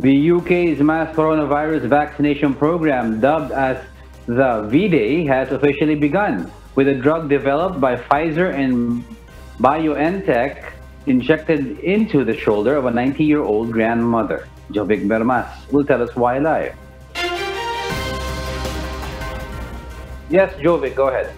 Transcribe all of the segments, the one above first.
The UK's mass coronavirus vaccination program, dubbed as the V-Day, has officially begun, with a drug developed by Pfizer and BioNTech injected into the shoulder of a 90-year-old grandmother. Jovic Bermas will tell us why live. Yes, Jovic, go ahead.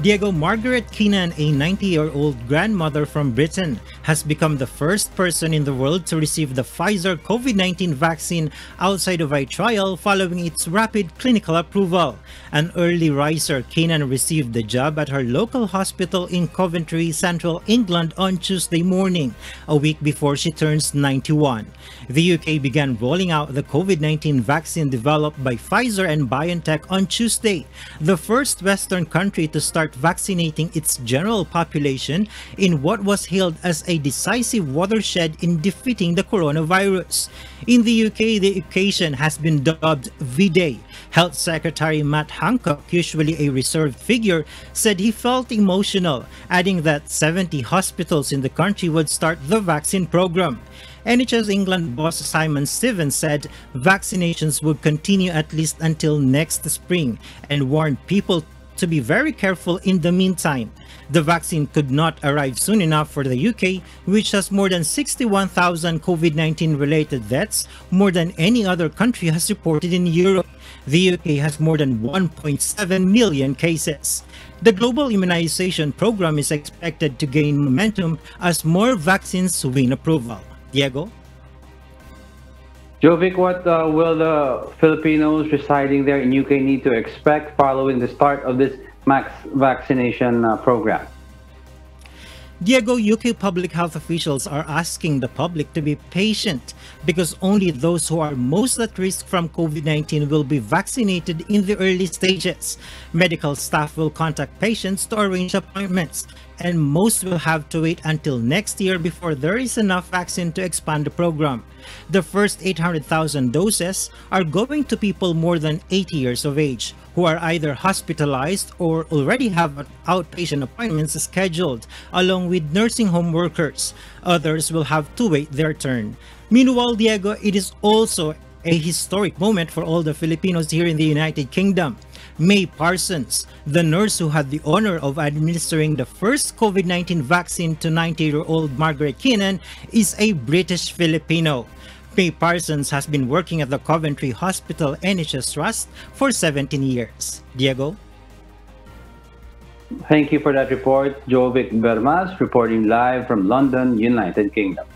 Diego Margaret Keenan, a 90-year-old grandmother from Britain, has become the first person in the world to receive the Pfizer COVID-19 vaccine outside of a trial following its rapid clinical approval. An early riser, Keenan received the jab at her local hospital in Coventry, Central England on Tuesday morning, a week before she turns 91. The UK began rolling out the COVID-19 vaccine developed by Pfizer and BioNTech on Tuesday, the first Western country to start vaccinating its general population in what was hailed as a decisive watershed in defeating the coronavirus. In the UK, the occasion has been dubbed V-Day. Health Secretary Matt Hancock, usually a reserved figure, said he felt emotional, adding that 70 hospitals in the country would start the vaccine program. NHS England boss Simon Stevens said vaccinations would continue at least until next spring and warned people to be very careful in the meantime. The vaccine could not arrive soon enough for the UK, which has more than 61,000 COVID-19 related deaths, more than any other country has reported in Europe. The UK has more than 1.7 million cases. The global immunization program is expected to gain momentum as more vaccines win approval. Diego? Jovic, what uh, will the Filipinos residing there in UK need to expect following the start of this max vaccination uh, program? Diego, UK public health officials are asking the public to be patient because only those who are most at risk from COVID-19 will be vaccinated in the early stages. Medical staff will contact patients to arrange appointments and most will have to wait until next year before there is enough vaccine to expand the program. The first 800,000 doses are going to people more than 80 years of age who are either hospitalized or already have outpatient appointments scheduled, along with nursing home workers. Others will have to wait their turn. Meanwhile, Diego, it is also a historic moment for all the Filipinos here in the United Kingdom. May Parsons, the nurse who had the honor of administering the first COVID-19 vaccine to 90-year-old Margaret Keenan, is a British Filipino. May Parsons has been working at the Coventry Hospital NHS Trust for 17 years. Diego? Thank you for that report. Jovic Bermas reporting live from London, United Kingdom.